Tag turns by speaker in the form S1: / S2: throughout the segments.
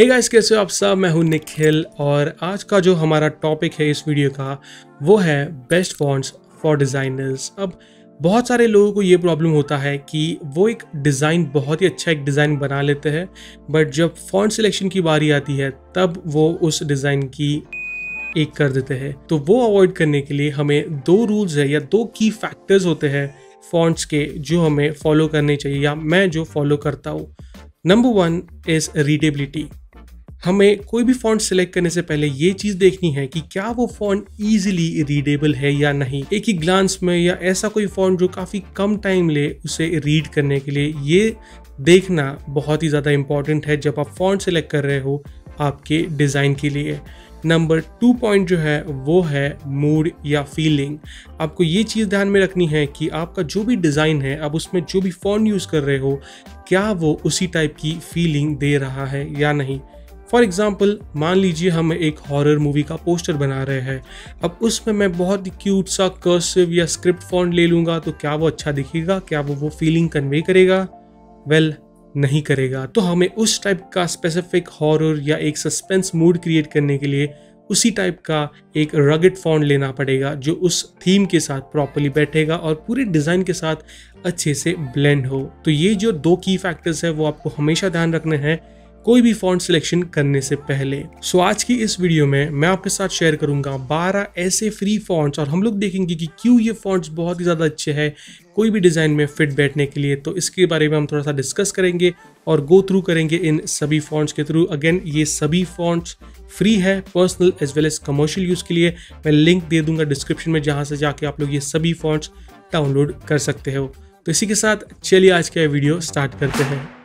S1: Hey guys कैसे हो आप सब? मैं हूँ निखिल और आज का जो हमारा टॉपिक है इस वीडियो का, वो है बेस्ट फॉन्ट्स फॉर डिज़ाइनर्स अब बहुत सारे लोगों को ये प्रॉब्लम होता है कि वो एक डिज़ाइन बहुत ही अच्छा एक डिज़ाइन बना लेते हैं बट जब फॉन्ट सिलेक्शन की बारी आती है, तब वो उस डिज़ाइन की एक कर देते हैं। तो वो अवॉइड करने के लिए हमें दो रूल्स है या दो की फैक्टर्स होते हैं फॉन्ट्स के, जो हमें फॉलो करने चाहिए या मैं जो फॉलो करता हूँ। नंबर वन इज़ रीडेबिलिटी हमें कोई भी फॉन्ट सेलेक्ट करने से पहले ये चीज़ देखनी है कि क्या वो फॉन्ट ईजिली रीडेबल है या नहीं। एक ही ग्लांस में या ऐसा कोई फॉन्ट जो काफ़ी कम टाइम ले उसे रीड करने के लिए, ये देखना बहुत ही ज़्यादा इंपॉर्टेंट है जब आप फॉन्ट सेलेक्ट कर रहे हो आपके डिज़ाइन के लिए। नंबर टू पॉइंट जो है, वो है मूड या फीलिंग आपको ये चीज़ ध्यान में रखनी है कि आपका जो भी डिज़ाइन है, आप उसमें जो भी फॉन्ट यूज़ कर रहे हो, क्या वो उसी टाइप की फीलिंग दे रहा है या नहीं। फॉर एग्ज़ाम्पल मान लीजिए हम एक हॉरर मूवी का पोस्टर बना रहे हैं। अब उसमें मैं बहुत ही क्यूट सा कर्सिव या स्क्रिप्ट फॉन्ट ले लूँगा तो क्या वो अच्छा दिखेगा? क्या वो वो फीलिंग कन्वे करेगा? वेल well, नहीं करेगा। तो हमें उस टाइप का स्पेसिफिक हॉरर या एक सस्पेंस मूड क्रिएट करने के लिए उसी टाइप का एक रगेड फॉन्ट लेना पड़ेगा जो उस थीम के साथ प्रॉपरली बैठेगा और पूरे डिज़ाइन के साथ अच्छे से ब्लेंड हो। तो ये जो दो की फैक्टर्स है वो आपको हमेशा ध्यान रखने हैं। कोई भी फॉन्ट सिलेक्शन करने से पहले। सो so, आज की इस वीडियो में मैं आपके साथ शेयर करूँगा 12 ऐसे फ्री फॉन्ट्स और हम लोग देखेंगे कि क्यों ये फॉन्ट्स बहुत ही ज़्यादा अच्छे हैं कोई भी डिज़ाइन में फिट बैठने के लिए। तो इसके बारे में हम थोड़ा सा डिस्कस करेंगे और गो थ्रू करेंगे इन सभी फॉन्ट्स के थ्रू अगेन ये सभी फॉन्ट्स फ्री है personal as well as commercial use के लिए। मैं लिंक दे दूँगा डिस्क्रिप्शन में जहाँ से जाके आप लोग ये सभी फॉन्ट्स डाउनलोड कर सकते हो। तो इसी के साथ चलिए आज का वीडियो स्टार्ट करते हैं।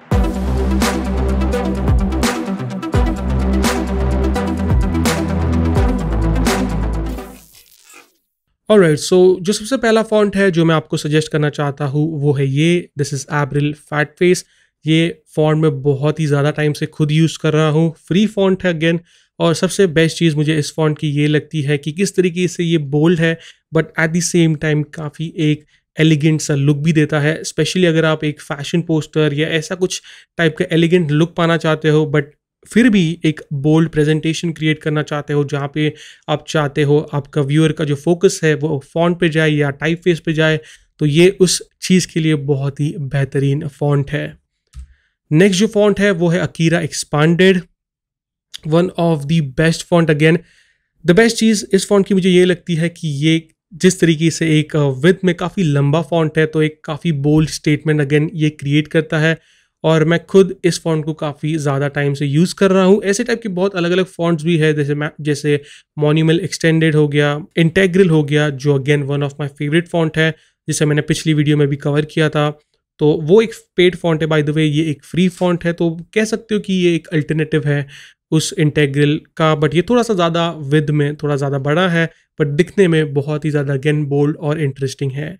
S1: और राइट सो जो सबसे पहला फॉन्ट है जो मैं आपको सजेस्ट करना चाहता हूँ, वो है ये। This is Abril fat face ये फॉन्ट मैं बहुत ही ज़्यादा टाइम से खुद यूज़ कर रहा हूँ। फ्री फॉन्ट है अगेन और सबसे बेस्ट चीज़ मुझे इस फॉन्ट की ये लगती है कि किस तरीके से ये बोल्ड है but at the same time काफ़ी एक एलिगेंट सा लुक भी देता है। स्पेशली अगर आप एक फ़ैशन पोस्टर या ऐसा कुछ टाइप का एलिगेंट लुक पाना चाहते हो बट फिर भी एक बोल्ड प्रेजेंटेशन क्रिएट करना चाहते हो, जहाँ पे आप चाहते हो आपका व्यूअर का जो फोकस है वो फॉन्ट पे जाए या टाइप फेस पे जाए तो ये उस चीज़ के लिए बहुत ही बेहतरीन फॉन्ट है। नेक्स्ट जो फॉन्ट है वो है Akira expanded one of the best font again the best चीज़ इस फॉन्ट की मुझे ये लगती है कि ये जिस तरीके से एक विथ में काफ़ी लंबा फॉन्ट है तो एक काफ़ी बोल्ड स्टेटमेंट अगेन ये क्रिएट करता है। और मैं खुद इस फॉन्ट को काफ़ी ज़्यादा टाइम से यूज़ कर रहा हूँ। ऐसे टाइप के बहुत अलग अलग फॉन्ट्स भी है, जैसे मैं, जैसे मोन्यूमल एक्सटेंडेड हो गया इंटेग्रल हो गया, जो again one of my favourite font है, जिसे मैंने पिछली वीडियो में भी कवर किया था। तो वो एक पेड फॉन्ट है बाय द वे ये एक फ्री फॉन्ट है तो कह सकते हो कि ये एक अल्टरनेटिव है उस इंटेग्रल का बट ये थोड़ा सा ज़्यादा विद में, थोड़ा ज़्यादा बड़ा है बट दिखने में बहुत ही ज़्यादा अगेन बोल्ड और इंटरेस्टिंग है।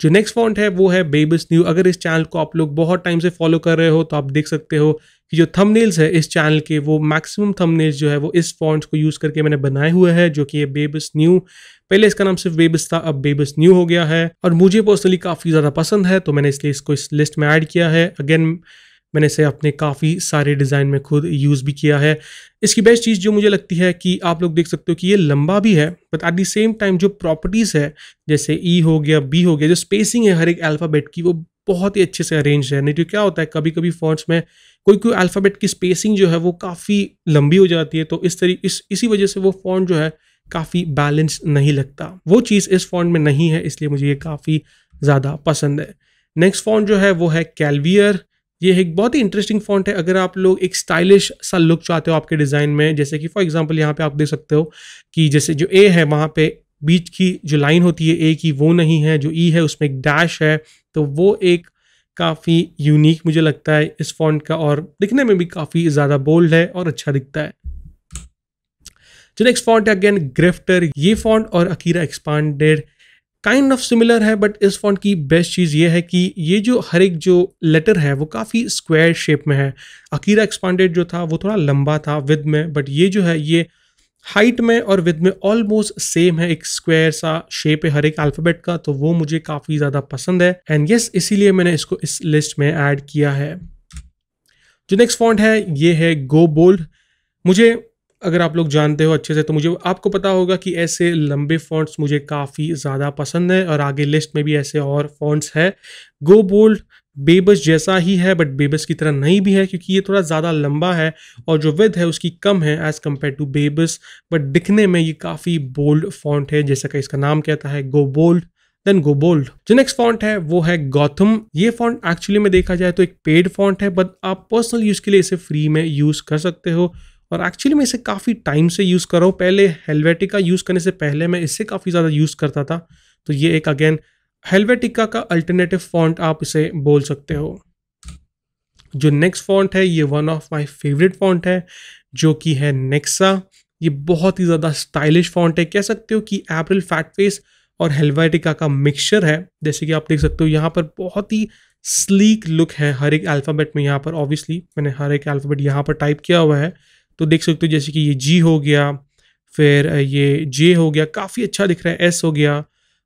S1: जो नेक्स्ट फॉन्ट है, वो है बेबिस न्यू अगर इस चैनल को आप लोग बहुत टाइम से फॉलो कर रहे हो तो आप देख सकते हो कि जो थंबनेल्स है इस चैनल के, वो मैक्सिमम थंबनेल्स जो है, वो इस फॉन्ट्स को यूज़ करके मैंने बनाए हुए हैं, जो कि ये बेबस न्यू पहले इसका नाम सिर्फ़ बेबिस था, अब बेबिस न्यू हो गया है। और मुझे पर्सनली काफ़ी ज़्यादा पसंद है तो मैंने इसलिए इसको इस लिस्ट में ऐड किया है। अगेन मैंने इसे अपने काफ़ी सारे डिज़ाइन में खुद यूज़ भी किया है। इसकी बेस्ट चीज़ जो मुझे लगती है कि आप लोग देख सकते हो कि ये लंबा भी है but at the same time जो प्रॉपर्टीज़ है, जैसे ई e हो गया बी हो गया, जो स्पेसिंग है हर एक अल्फ़ाबेट की, वो बहुत ही अच्छे से अरेंज है। नहीं तो क्या होता है कभी कभी फॉन्ट्स में कोई कोई अल्फ़ाबेट की स्पेसिंग जो है वो काफ़ी लंबी हो जाती है तो इस तरीके इस, इसी वजह से वो फॉन्ट जो है काफ़ी बैलेंस नहीं लगता। वो चीज़ इस फॉन्ट में नहीं है, इसलिए मुझे ये काफ़ी ज़्यादा पसंद है। नेक्स्ट फॉन्ट जो है वो है कैलवियर ये एक बहुत ही इंटरेस्टिंग फॉन्ट है। अगर आप लोग एक स्टाइलिश सा लुक चाहते हो आपके डिज़ाइन में, जैसे कि फॉर एग्जांपल यहाँ पे आप देख सकते हो कि जैसे जो ए है, वहाँ पे बीच की जो लाइन होती है ए की, वो नहीं है, जो ई e है उसमें एक डैश है। तो वो एक काफ़ी यूनिक मुझे लगता है इस फॉन्ट का और दिखने में भी काफ़ी ज़्यादा बोल्ड है और अच्छा दिखता है। जो नेक्स्ट फॉन्ट है अगेन ग्रिफ्टर ये फॉन्ट और Akira expanded kind of similar है बट इस फॉन्ट की बेस्ट चीज़ ये है कि ये जो हर एक जो लेटर है, वो काफ़ी स्क्वायर शेप में है। अकीरा एक्सपांडेड जो था, वो थोड़ा लंबा था विद में बट ये जो है, ये हाइट में और विद में ऑलमोस्ट सेम है। एक स्क्वायर सा शेप है हर एक अल्फ़ाबेट का तो वो मुझे काफ़ी ज़्यादा पसंद है। एंड यस इसीलिए मैंने इसको इस लिस्ट में ऐड किया है। जो नेक्स्ट फॉन्ट है, ये है गो बोल्ड मुझे अगर आप लोग जानते हो अच्छे से तो मुझे, आपको पता होगा कि ऐसे लंबे फॉन्ट्स मुझे काफ़ी ज़्यादा पसंद है और आगे लिस्ट में भी ऐसे और फॉन्ट्स है। गो बोल्ड बेबस जैसा ही है बट बेबस की तरह नहीं भी है, क्योंकि ये थोड़ा ज़्यादा लंबा है और जो विद है उसकी कम है as compare to Bebas but दिखने में ये काफ़ी बोल्ड फॉन्ट है, जैसा कि इसका नाम कहता है go bold then go bold जो नेक्स्ट फॉन्ट है, वो है गौथम ये फॉन्ट एक्चुअली में देखा जाए तो एक पेड फॉन्ट है बट आप पर्सनल यूज़ के लिए इसे फ्री में यूज़ कर सकते हो। और एक्चुअली मैं इसे काफ़ी टाइम से यूज़ कर रहा हूँ। पहले हेलवेटिका यूज़ करने से पहले मैं इससे काफ़ी ज़्यादा यूज़ करता था। तो ये एक अगेन हेलवेटिका का अल्टरनेटिव फॉन्ट आप इसे बोल सकते हो। जो नेक्स्ट फॉन्ट है, ये one of my favourite font है, जो कि है नेक्सा ये बहुत ही ज़्यादा स्टाइलिश फॉन्ट है। कह सकते हो कि एप्रिल फैट फेस और हेलवेटिका का मिक्सचर है। जैसे कि आप देख सकते हो, यहाँ पर बहुत ही स्लीक लुक है हर एक अल्फ़ाबेट में यहाँ पर ऑब्वियसली मैंने हर एक अल्फ़ाबेट यहाँ पर टाइप किया हुआ है। तो देख सकते हो जैसे कि ये जी हो गया, फिर ये जे हो गया, काफ़ी अच्छा दिख रहा है एस हो गया।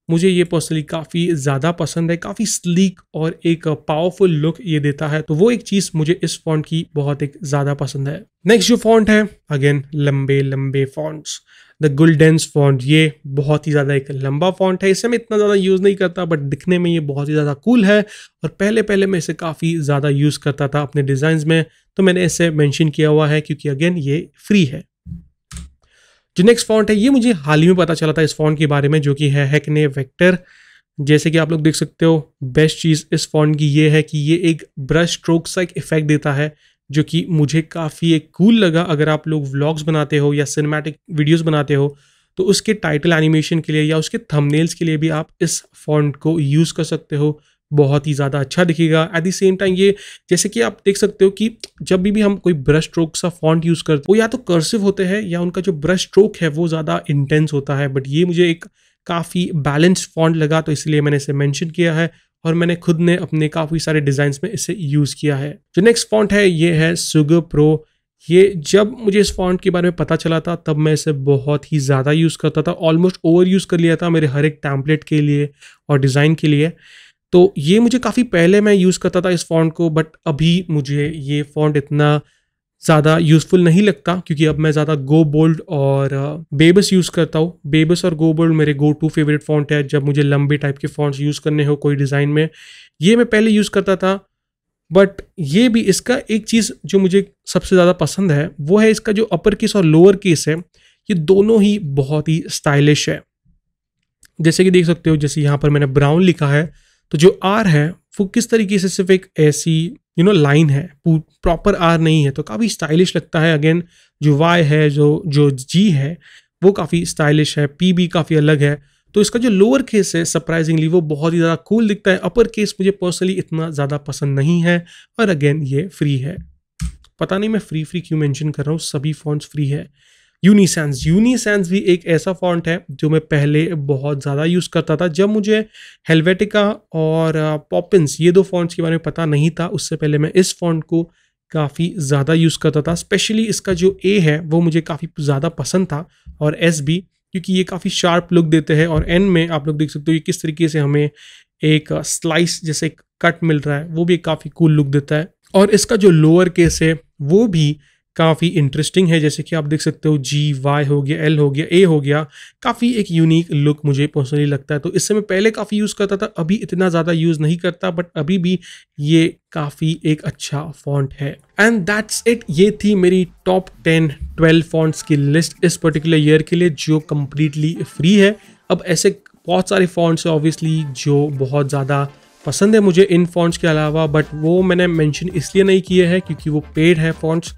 S1: मुझे ये पर्सनली काफ़ी ज़्यादा पसंद है, काफ़ी स्लीक और एक पावरफुल लुक ये देता है तो वो एक चीज़ मुझे इस फॉन्ट की बहुत एक ज़्यादा पसंद है। नेक्स्ट जो फॉन्ट है अगेन लंबे लंबे फॉन्ट्स द गुलडेंस फॉन्ट ये बहुत ही ज़्यादा एक लंबा फॉन्ट है, इसे मैं इतना ज़्यादा यूज़ नहीं करता बट दिखने में ये बहुत ही ज़्यादा कूल है, और पहले पहले मैं इसे काफ़ी ज़्यादा यूज़ करता था अपने डिज़ाइन में। तो मैंने इसे मैंशन किया हुआ है क्योंकि, अगेन, ये फ्री है। जो नेक्स्ट फॉन्ट है, ये मुझे हाल ही में पता चला था इस फॉन्ट के बारे में, जो कि है हैकने वेक्टर जैसे कि आप लोग देख सकते हो बेस्ट चीज़ इस फॉन्ट की ये है कि ये एक ब्रश स्ट्रोक सा एक इफ़ेक्ट देता है, जो कि मुझे काफ़ी एक कूल लगा। अगर आप लोग व्लॉग्स बनाते हो या सिनेमैटिक वीडियोस बनाते हो तो उसके टाइटल एनिमेशन के लिए या उसके थंबनेल्स के लिए भी आप इस फॉन्ट को यूज़ कर सकते हो। बहुत ही ज़्यादा अच्छा दिखेगा। एट द सेम टाइम ये, जैसे कि आप देख सकते हो कि जब भी भी हम कोई ब्रश स्ट्रोक सा फॉन्ट यूज़ करते, वो या तो कर्सिव होते हैं या उनका जो ब्रश स्ट्रोक है वो ज़्यादा इंटेंस होता है। बट ये मुझे एक काफ़ी बैलेंस्ड फॉन्ट लगा तो इसलिए मैंने इसे मैंशन किया है और मैंने खुद ने अपने काफ़ी सारे डिज़ाइन में इसे यूज़ किया है। जो नेक्स्ट फॉन्ट है, ये है सुगर प्रो ये जब मुझे इस फॉन्ट के बारे में पता चला था, तब मैं इसे बहुत ही ज़्यादा यूज़ करता था। ऑलमोस्ट ओवर यूज़ कर लिया था मेरे हर एक टैंपलेट के लिए और डिज़ाइन के लिए। तो ये मुझे काफ़ी पहले मैं यूज़ करता था इस फॉन्ट को बट अभी मुझे ये फॉन्ट इतना ज़्यादा यूज़फुल नहीं लगता, क्योंकि अब मैं ज़्यादा गो बोल्ड और बेबस यूज़ करता हूँ। बेबस और गो बोल्ड मेरे गो टू फेवरेट फॉन्ट है, जब मुझे लंबे टाइप के फॉन्ट्स यूज़ करने हो कोई डिज़ाइन में। ये मैं पहले यूज़ करता था बट ये भी इसका एक चीज़ जो मुझे सबसे ज़्यादा पसंद है, वो है इसका जो अपर केस और लोअर केस है, ये दोनों ही बहुत ही स्टाइलिश है। जैसे कि देख सकते हो, जैसे यहाँ पर मैंने ब्राउन लिखा है तो जो आर है, वो किस तरीके से सिर्फ़ एक ऐसी यू नो लाइन है प्रॉपर आर नहीं है तो काफ़ी स्टाइलिश लगता है। अगेन जो वाई है, जो जो जी है, वो काफ़ी स्टाइलिश है पी भी काफ़ी अलग है। तो इसका जो लोअर केस है सरप्राइजिंगली वो बहुत ही ज़्यादा कूल दिखता है। अपर केस मुझे पर्सनली इतना ज़्यादा पसंद नहीं है, और अगेन ये फ्री है। पता नहीं मैं फ्री फ्री क्यों मेंशन कर रहा हूँ, सभी फॉन्ट्स फ्री है। यूनिसेंस यूनिसेंस भी एक ऐसा फॉन्ट है जो मैं पहले बहुत ज़्यादा यूज़ करता था। जब मुझे हेलवेटिका और पॉपिन्स ये दो फॉन्ट्स के बारे में पता नहीं था, उससे पहले मैं इस फॉन्ट को काफ़ी ज़्यादा यूज़ करता था। स्पेशली इसका जो ए है, वो मुझे काफ़ी ज़्यादा पसंद था और एस भी, क्योंकि ये काफ़ी शार्प लुक देते हैं और एन में आप लोग देख सकते हो ये किस तरीके से हमें एक स्लाइस जैसे कट मिल रहा है, वो भी काफ़ी कूल लुक देता है। और इसका जो लोअर केस है, वो भी काफ़ी इंटरेस्टिंग है। जैसे कि आप देख सकते हो जी वाई हो गया एल हो गया ए हो गया, काफ़ी एक यूनिक लुक मुझे पर्सनली लगता है। तो इससे मैं पहले काफ़ी यूज़ करता था, अभी इतना ज़्यादा यूज़ नहीं करता बट अभी भी ये काफ़ी एक अच्छा फॉन्ट है। एंड दैट्स इट ये थी मेरी टॉप टेन ट्वेल्व फॉन्ट्स की लिस्ट इस पर्टिकुलर ईयर के लिए, जो कम्प्लीटली फ्री है। अब ऐसे बहुत सारे फॉन्ट्स हैं ऑब्वियसली जो बहुत ज़्यादा पसंद है मुझे इन फॉन्ट्स के अलावा बट वो मैंने मेंशन इसलिए नहीं किए हैं, क्योंकि वो पेड है फॉन्ट्स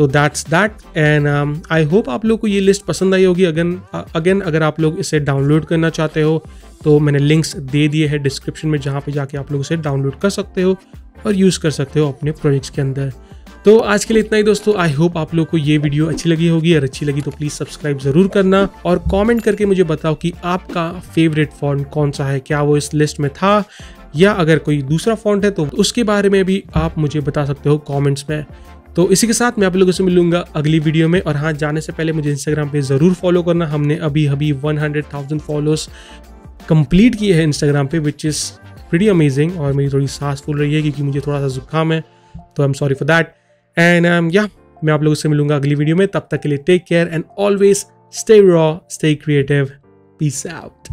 S1: तो that's that and I hope आप लोग को ये लिस्ट पसंद आई होगी। अगेन अगेन अगर आप लोग इसे डाउनलोड करना चाहते हो तो मैंने लिंक्स दे दिए हैं डिस्क्रिप्शन में, जहाँ पे जाके आप लोग इसे डाउनलोड कर सकते हो और यूज़ कर सकते हो अपने प्रोजेक्ट्स के अंदर। तो आज के लिए इतना ही दोस्तों। आई होप आप लोग को ये वीडियो अच्छी लगी होगी, और अच्छी लगी तो प्लीज़ सब्सक्राइब ज़रूर करना, और कमेंट करके मुझे बताओ कि आपका फेवरेट फॉन्ट कौन सा है, क्या वो इस लिस्ट में था, या अगर कोई दूसरा फॉन्ट है तो उसके बारे में भी आप मुझे बता सकते हो कमेंट्स में। तो इसी के साथ मैं आप लोगों से मिलूँगा अगली वीडियो में। और हाँ जाने से पहले मुझे इंस्टाग्राम पे ज़रूर फॉलो करना। हमने अभी अभी 100,000 फॉलोअर्स कंप्लीट किए हैं इंस्टाग्राम पे विच इज़ प्रीटी अमेजिंग और मेरी थोड़ी सांस फूल रही है क्योंकि मुझे थोड़ा सा जुकाम है। तो I am sorry for that and या मैं आप लोगों से मिलूँगा अगली वीडियो में। तब तक के लिए take care and always stay raw stay creative peace out